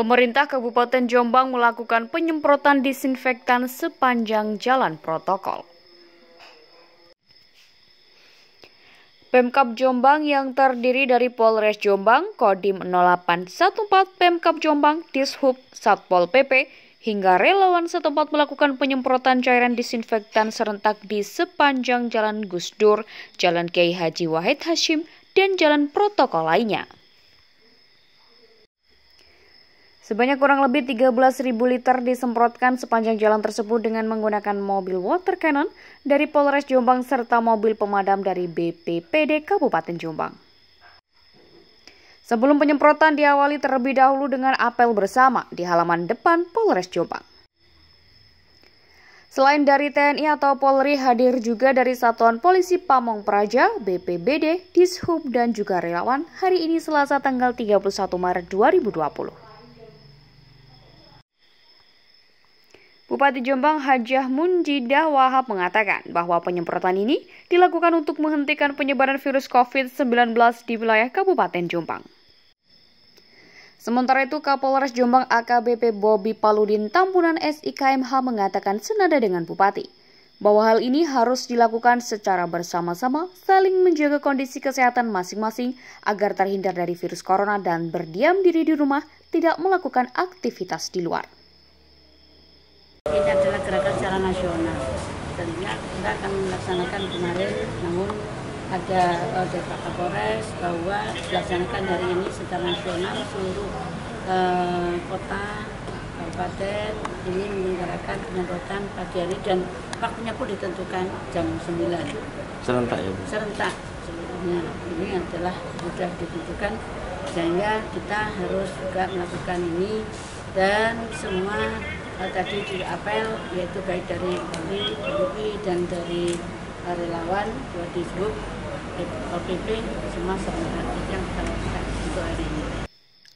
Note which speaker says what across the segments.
Speaker 1: Pemerintah Kabupaten Jombang melakukan penyemprotan disinfektan sepanjang jalan protokol. Pemkap Jombang yang terdiri dari Polres Jombang, Kodim 0814 Pemkap Jombang, Dishub, Satpol PP, hingga relawan setempat melakukan penyemprotan cairan disinfektan serentak di sepanjang Jalan Gusdur, Jalan Kiai Haji Wahid Hashim, dan jalan protokol lainnya. Sebanyak kurang lebih 13.000 liter disemprotkan sepanjang jalan tersebut dengan menggunakan mobil water cannon dari Polres Jombang serta mobil pemadam dari BPPD Kabupaten Jombang. Sebelum penyemprotan diawali terlebih dahulu dengan apel bersama di halaman depan Polres Jombang. Selain dari TNI atau Polri hadir juga dari Satuan Polisi Pamong Praja, BPBD, Dishub, dan juga relawan hari ini Selasa tanggal 31 Maret 2020. Bupati Jombang Hajah Munjidah Wahab mengatakan bahwa penyemprotan ini dilakukan untuk menghentikan penyebaran virus COVID-19 di wilayah Kabupaten Jombang. Sementara itu, Kapolres Jombang AKBP Bobi Paludin Tampunan SIKMH mengatakan senada dengan Bupati bahwa hal ini harus dilakukan secara bersama-sama saling menjaga kondisi kesehatan masing-masing agar terhindar dari virus corona dan berdiam diri di rumah tidak melakukan aktivitas di luar.
Speaker 2: Secara nasional. Tentunya kita akan melaksanakan kemarin, namun ada uh, dari Pak Kapolres bahwa dilaksanakan hari ini secara nasional seluruh uh, kota, kabupaten ini menyelenggarakan penyemprotan pagi hari dan waktunya pun ditentukan jam 9.
Speaker 3: Serentak ya Bu?
Speaker 2: Serentak seluruhnya. Ini adalah sudah ditentukan sehingga kita harus juga melakukan ini dan semua uh, tadi di apel yaitu baik dari Polri, PUI dan dari uh, relawan dua disbuk OPP semua serentak yang lakukan untuk hari ini.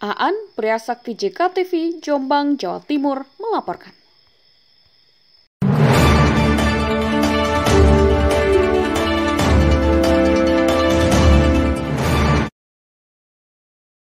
Speaker 1: Aan, Pria Sakti JKTV, Jombang, Jawa Timur, melaporkan.